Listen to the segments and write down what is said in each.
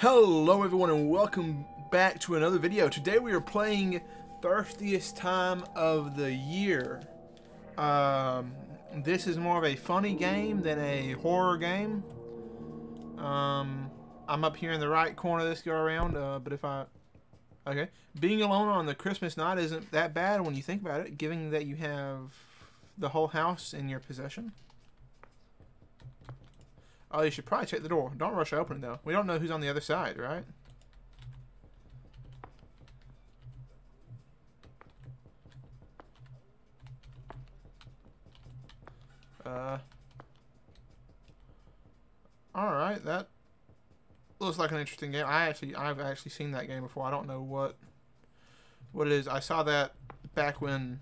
Hello everyone and welcome back to another video. Today we are playing Thirstiest Time of the Year. Um, this is more of a funny game than a horror game. Um, I'm up here in the right corner this go around, uh, but if I... Okay. Being alone on the Christmas night isn't that bad when you think about it, given that you have the whole house in your possession. Oh, you should probably check the door. Don't rush open it, though. We don't know who's on the other side, right? Uh. Alright, that looks like an interesting game. I actually, I've actually seen that game before. I don't know what, what it is. I saw that back when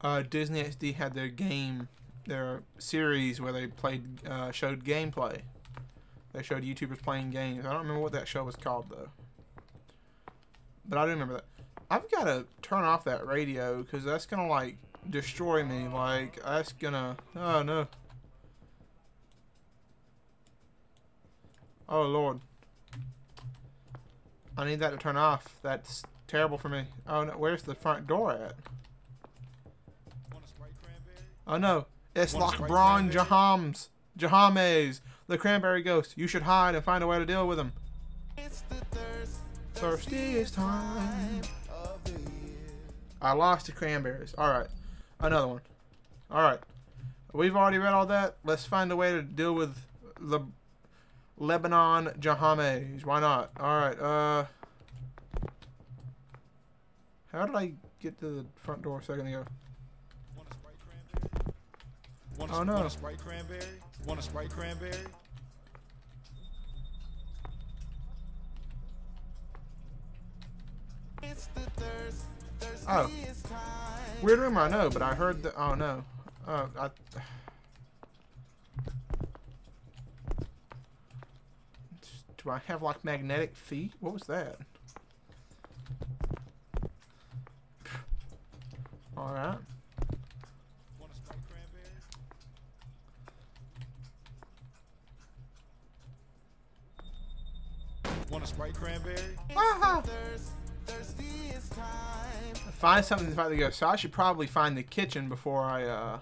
uh, Disney XD had their game their series where they played uh, showed gameplay. They showed YouTubers playing games. I don't remember what that show was called though. But I do remember that. I've got to turn off that radio because that's gonna like destroy me. Like that's gonna. Oh no. Oh lord. I need that to turn off. That's terrible for me. Oh no, where's the front door at? Oh no, it's like Braun Jahams, Jahames, the cranberry ghost. You should hide and find a way to deal with him. It's the thirst, thirstiest time of the year. I lost the cranberries. Alright. Another one. Alright. We've already read all that. Let's find a way to deal with the Lebanon Jahames. Why not? Alright, uh... How did I get to the front door a second ago? Want a, oh no. Want a Sprite cranberry? Want a Sprite cranberry? Oh. Weird rumor, I know, but I heard that. Oh no. Oh, I. Do I have like magnetic feet? What was that? Alright. Want a Sprite cranberry? Find something to find the ghost. So I should probably find the kitchen before I, uh...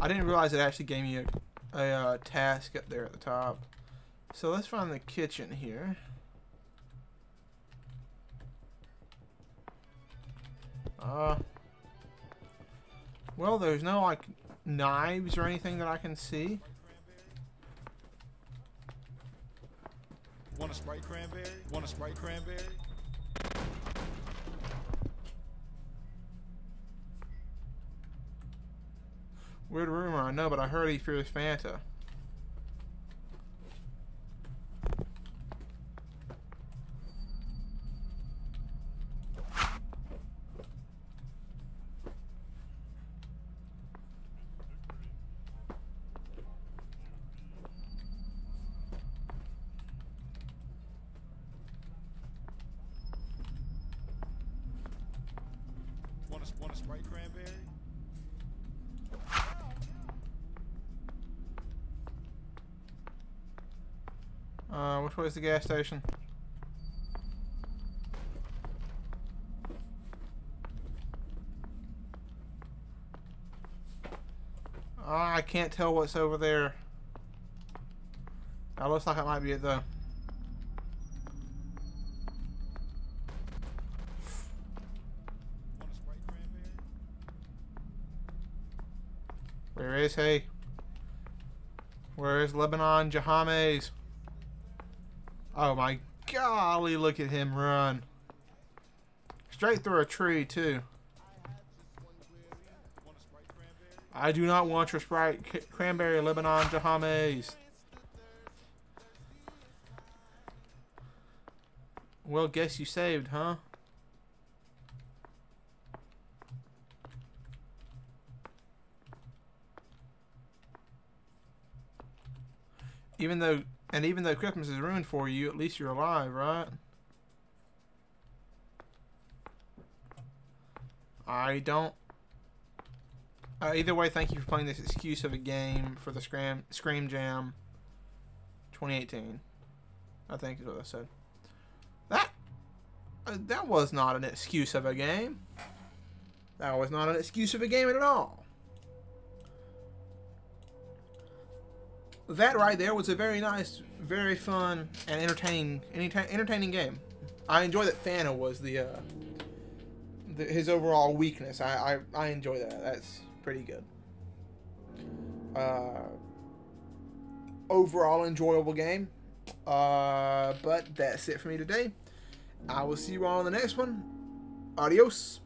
I didn't realize it actually gave me a, a uh, task up there at the top. So let's find the kitchen here. Uh... Well, there's no, like, knives or anything that I can see. Want a Sprite cranberry? Want a Sprite cranberry? Weird rumor, I know, but I heard he fears Fanta. Want a Sprite cranberry? Uh, which way is the gas station? Uh, I can't tell what's over there. That looks like it might be it though. Where is he? Where is Lebanon Jahames? Oh my golly, look at him run. Straight through a tree, too. I do not want your Sprite Cranberry Lebanon Jahames. Well, guess you saved, huh? Even though, and even though Christmas is ruined for you, at least you're alive, right? I don't. Uh, either way, thank you for playing this excuse of a game for the Scram Scream Jam 2018. I think is what I said. That uh, that was not an excuse of a game. That was not an excuse of a game at all. That right there was a very nice, very fun, and entertaining, entertaining game. I enjoy that Fanta was the, uh, the his overall weakness. I, I, I enjoy that. That's pretty good. Uh, overall enjoyable game. Uh, but that's it for me today. I will see you all in the next one. Adios.